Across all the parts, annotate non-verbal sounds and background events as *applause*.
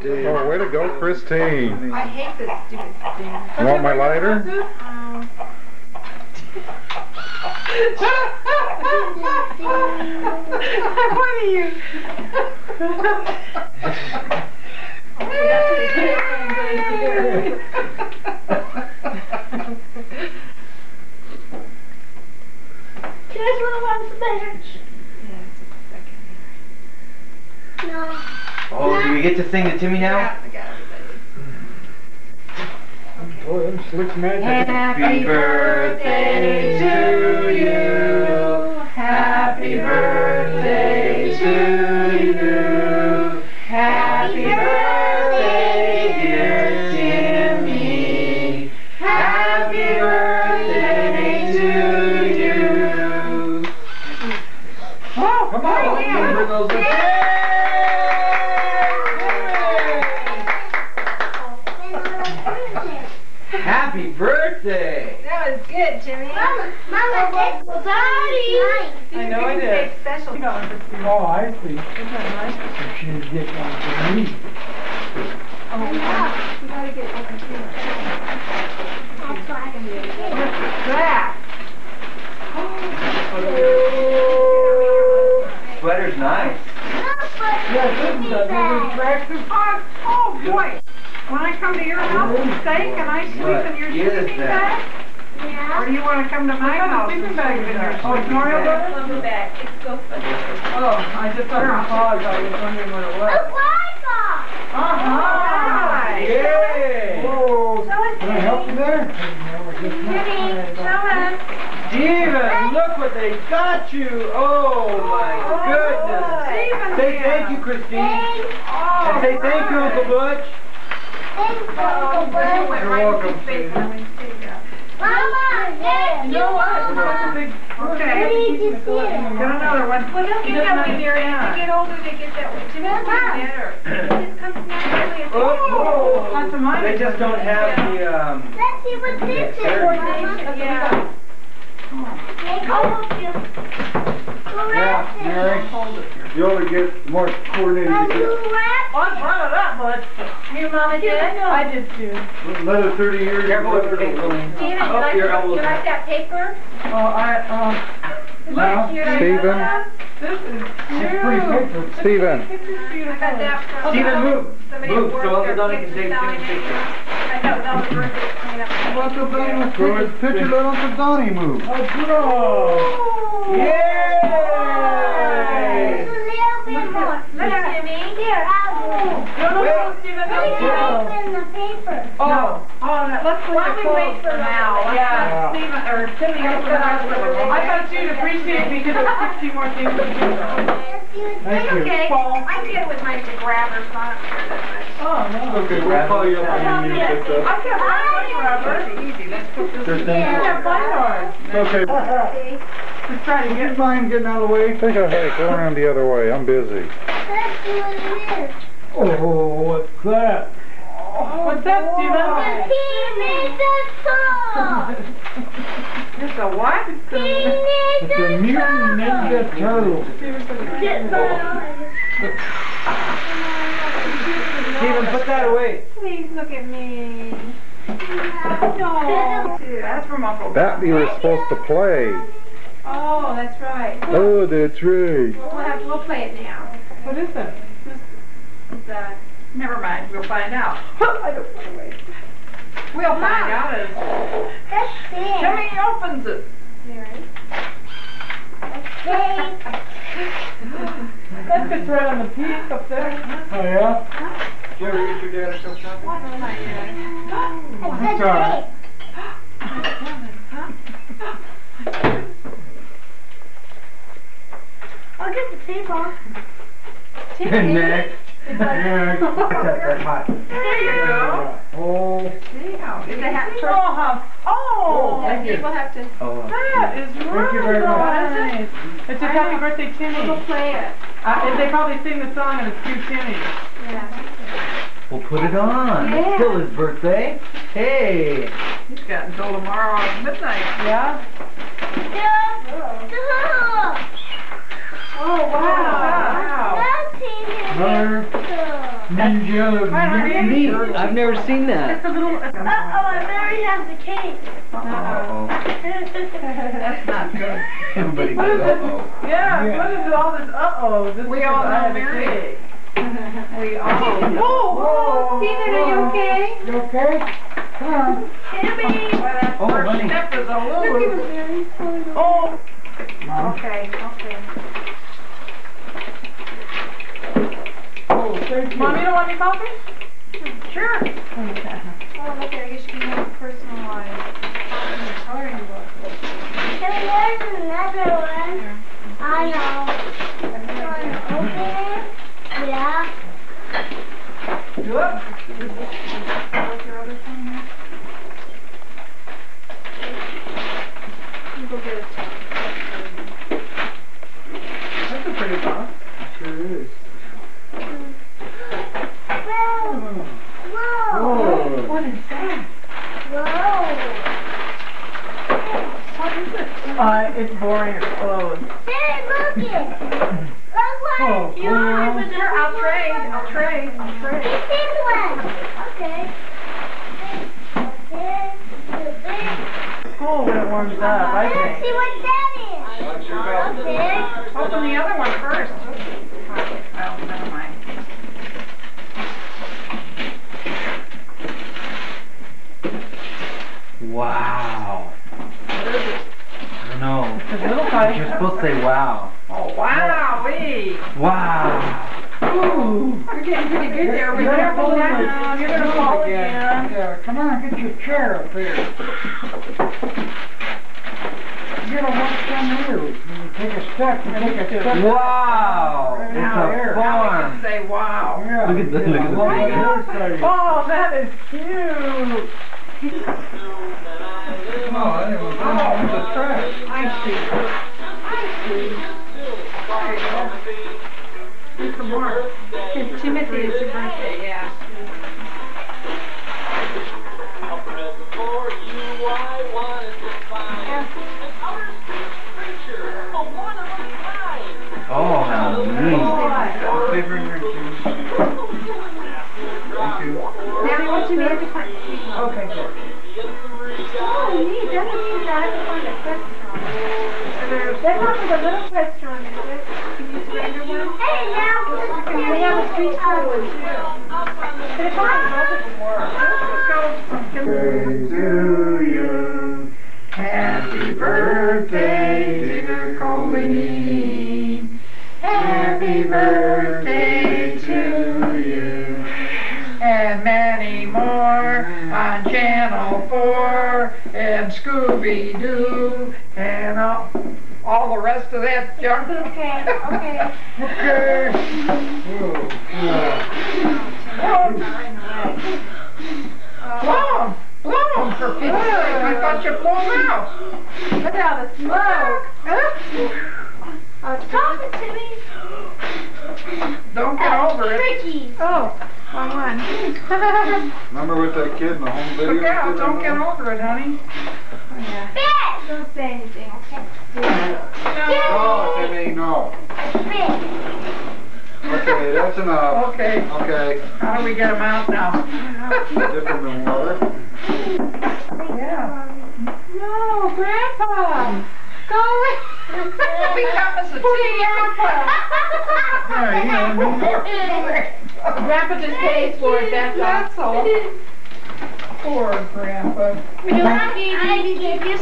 birthday. Oh, way to go, Christine. I hate this stupid thing. You want my lighter? Um, *laughs* what are you? Guys wanna watch the match? No. Oh, do we get to sing to Timmy now? Yeah, I got everybody. Oh, Boy, them magic. Happy birthday to you. Happy birthday to you. That? Sweater's nice. Yeah, this is a little attractive. Oh, oh boy, when I come to your house and stay, can I sleep in your sleeping that? bag? Or do you wanna come to my house and sleeping sleep bag in is your there? Oh, it's Mario bag? Lumber bag. It's go Oh, I just saw your pause, I was wondering what it was. A was. Wi-Fi. Uh-huh. Yay! Whoa. Show us, Can I help you Jimmy. there? Guess not. Jimmy. Steven, look what they got you! Oh my goodness! Steven Say thank you, Christine. Thanks. Oh, And say thank you, Uncle Butch. Thanks, Uncle Oh, Bud. You're welcome, Stephen. Mama, You know what? It's such a. big, What okay. did you see? Get another one. Well, they'll He get doesn't that way. They understand. get older, they get that way. Jimmy, will Mama. better. *clears throat* It comes naturally. It's Oh, Not to mine. They just don't have the, um, Let's see what this is, Mama. Yeah. Make all of you. Who Yeah, it? Mary, you only get more coordinated Uh, to Who wrapped Oh, I brought it up, bud. Your mama did? I did too. get another thirty years. careful with the cake, Colleen. Steven, you like, you like that paper? Oh, I, um, Now, You like Steven? that? this is it's pretty huge. Steven. This is I beautiful. got that from. Steven, move. Move, at work, so Uncle their Donnie can picture take signing Tim's it. picture. I know, that was birthday coming. Uncle Donnie, take a picture, let Uncle Donnie move. Oh, bro. Yay! Just a little bit more. Look, Jimmy. Here, I'll do it. No, no, no, Steven, Let no. me open the paper. Oh, oh, no, let's put Why your we wait for for now. now? Let's Yeah. let Steven, or Timmy open the rest of it. I thought you'd appreciate me because there's sixty more things to do. Let's do it. Thank you. Okay, I can get with my grabber, so I don't care that much. Oh, no. Okay, we'll call you up when you need this I stuff. can't my rubber. Easy, let's put this in. Kristen? I can't find. Okay, Let's try to do you get. mind getting out of the way? I think I had it go around the other way. I'm busy. Let's see what it is. Oh, what's that? What's that, The Steven? Teenage Turtle. It's a what? Teenage It's a mutant ninja turtle. Steven, put that away. Please look at me. No. That's from Uncle. That you were supposed to play. Oh, that's right. Oh, that's right. We'll have, we'll play it now. What is it? It's, uh, Never mind, we'll find out. *laughs* I don't want to wait. We'll find out as That's big. Timmy opens it. Mary. Okay. *laughs* That fits right on the piece up there. Oh, yeah? Did you ever get your dad a cup of coffee? *gasps* That's all right. big. I'll get the tape off. *laughs* Next. Yeah, that's hot. There you go. Oh, See how Is it ha- Oh, oh, thank you. We'll have to, Oh, that is really you very much. nice. It's a happy birthday, Timmy. we'll play it. Uh, and they probably sing the song and it's cute Timmy. Yeah. We'll put it on. It's still his birthday. Hey. He's got until tomorrow at midnight. Yeah? Duh. Oh, Wow. That's teenage Mother. turtle. Ninja, mm. Right, I've never seen It's that. a little. Uh-oh, I better have the cake. Uh-oh. That's not good. Everybody What is goes, uh-oh. Yeah, what is all this uh-oh? This We all know have a Mary. cake. We all. Whoa! whoa, Steven, are you okay? You okay? Come on. Timmy. Well, Oh, first honey. step is a Look, he little. was very. Oh, Mom. Okay, okay. Oh, thank you. mom, don't want any coffee? Sure. Oh, look there, you should be more personalized. In the coloring book. Timmy, there's another one. I know. You wanna open it? Yeah. Good. What's your other phone there? You go get it. That's a pretty box. Sure is. Whoa. Whoa. Oh. What is that? Whoa. What is it? Uh, it's boring clothes. Hey, look it. Look what Oh, you wow. have. Sure, I'll trade, I'll trade, I'll trade. Take this one. Okay. Okay. Cool when it warms up, I Let's think. see what that is. Okay. Open the other one first. Oh, never mind. Wow. What is it? I don't know. It's a little You're supposed to say wow. Oh, wow, wee. Wow. Ooh, you're getting pretty good there. Be careful now, you're gonna fall again. Yeah, come on, get your chair up here. You gotta watch down here. When you take a step, you take a step. Wow. Right It's now, a here. Now we can say wow. Yeah. Look at the- look at the Walk thing. on the other side. Oh, that is cute. Oh, that was, that was a trash. I see. Some more. Timothy, it's your birthday, yeah. Oh, how neat. Favoring your shoes. Thank you. Nanny, what's your name? Okay, good. Oh, neat, that is, I have to find a restaurant. That one was a little restaurant, is it? They have a street I Birthday to you. Happy birthday, dear Colleen. Happy birthday to you. And many more on Channel 4 and Scooby Doo and all, all the rest of that junk. Okay, okay. Okay. Whoa, whoa. Uh, blow 'em, blow 'em for Pete's sake. I thought you blew 'em out. Look at all the smoke. Oh, uh, Stop it, Timmy. Don't get uh, over it. Tricky. Oh, wrong one. *laughs* Remember with that kid in the home video? Look out, don't get over it, honey. Oh, yeah. Spit. Don't say anything, okay? No, Timmy, no. Okay, that's enough. Okay, Okay, how do we get 'em out now? dip them in water. Yeah. No, Grandpa. Go away. Become as a tea Yeah, you know, Grandpa just pays for it, that's all. That's all. Poor grandpa. I get this.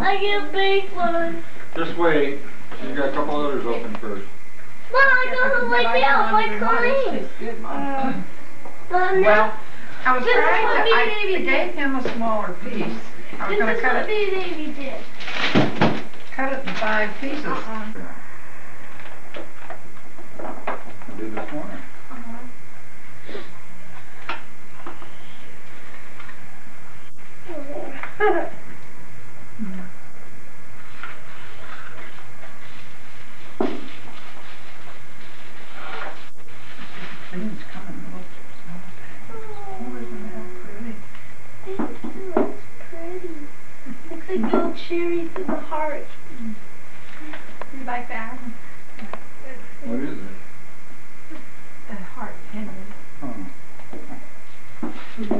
I get a big one. Just wait. You got a couple others open first. Mom, I got one like that, like Colleen. good, Mom. But now, Well, I was This is trying what to, I baby gave him a smaller piece. I was this gonna is cut what it, baby did. cut it in five pieces. I Little cherries in the heart. You like that? What is it? The heart candy. Oh.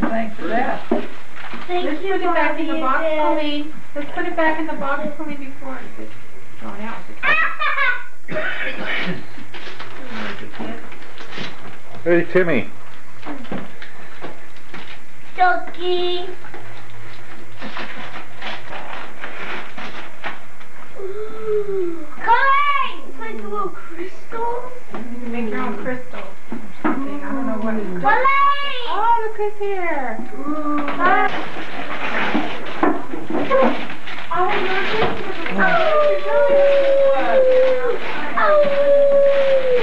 Thanks for that. Thank Let's you, put it back in the box, Colleen. Let's put it back in the box, Colleen, before it gets thrown out. hey, Timmy. Doggy. Make your own crystals or something. I don't know what it's called. Colleen! Oh, look right there.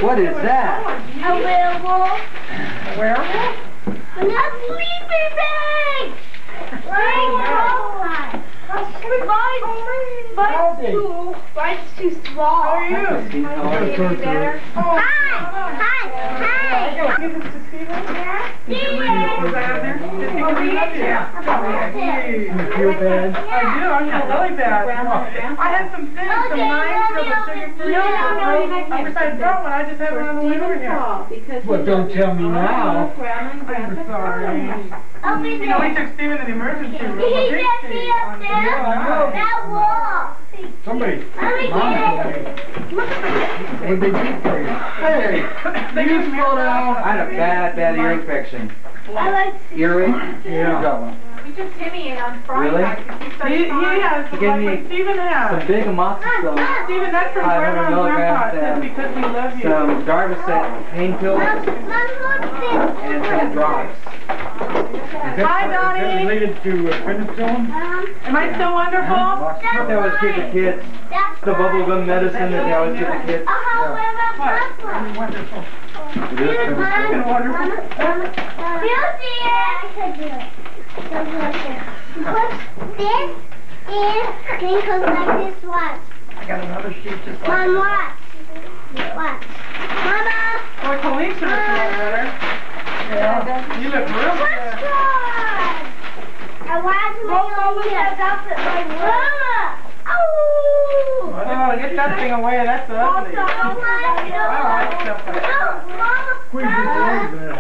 What is that? A werewolf. Werewolf? And a sleeping bag. Right? Mine's, mine's too, mine's too small. How are you? To it. Oh, Hi, hi, Steven. Steven. Was that up there? You. You bad? I feel really bad. I had some things, some the you, I brought I just had one the over here. Well, don't tell me now. I'm sorry. You know, we took Steven to the emergency room. He just see. Yeah. That wall. Somebody, Let me mom get told What'd they do for you? Hey, You down. I had a bad, bad ear infection. I like Earring? Yeah. You got one. We took Timmy in on Friday. Really? night 'cause he He, started he crying. has, He like gave me what Steven Some has. big amoxicillin, Steven, that's from 500 grandma and grandpa. milligrams, It says because we love you. some Darvocet pain pills, Mom, Mom, what's and some drops. Is Hi, Is Donnie. that related to uh, penicillin? Um, Am I so wonderful? That was give the kids, that's the bubble gum medicine that they always give the kids. Uh-huh, where about Papa? Wonderful. It is penicillin. mine. Mama, Mama, you see it? I could do it. So good. Put this in, then goes like this, watch. I got another sheet just like Mom, watch. Watch. Mama, Boy, Colleen should have smelled better. Yeah. You look real good. Subscribe. And watch me over here. Mama. Oh. Oh, get that thing away. That's ugly. Also, I like stuff like that. No, Mama. Squeeze it Mama. in there.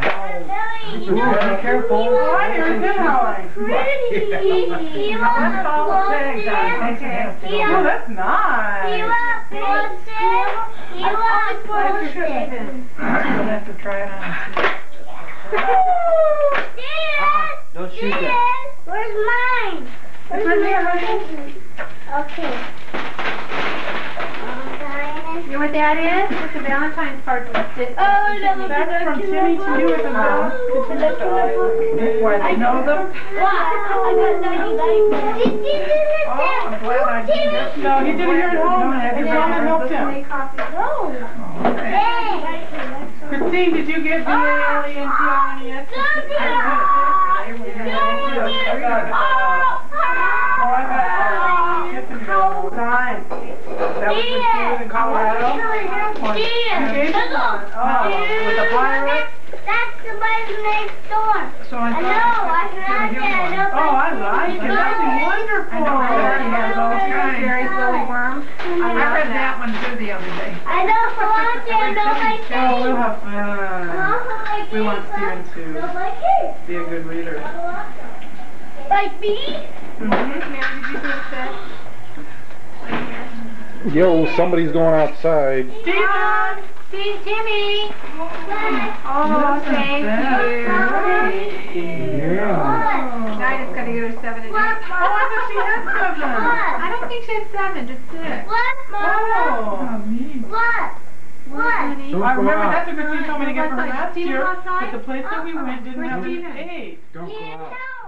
You know, Be careful. Why are you howling? Pretty. He wants That's all I'm saying, guys. He Oh, wants that's He nice. wants bullshit. He wants bullshit. We'll have to try it on. Dad! Don't shoot them. Dad! Where's mine? It's right here, honey. Okay. You know what that is? It's a Valentine's card from Sid. Oh, no, That's from Timmy to you as a mom. What, you know them? Did you do this? Oh, I'm glad I did that. No, he did it here at home, and his mama helped him. Christine, did you get B-A-L-E-N-T-I-N-E-S? Oh, I got, Tiffany all the time. That was when she was in Colorado? You gave me one. Oh, with the pirate? That's next door. So I I know, I had you it. Oh, I like it. That's wonderful. I know, Larry has all kinds. Very worm. I read that one too the other day. I know, I want to, no Oh, we'll have fun. We want Steven to No like this. be a good reader. Like me? Mm-hmm. Mary, did you get that? Yo, somebody's going outside. Steven! See, Timmy. Oh, thank you. Yeah. Tonight it's gonna go to seven and What? eight. Oh, I thought she had seven. What? I don't think she has seven, just six. What, Mama? Oh, neat. What? What? Don't I go remember out. that's what Christine told me to get for her last year, but the place that we went didn't have Where's an eight. Don't go out. tell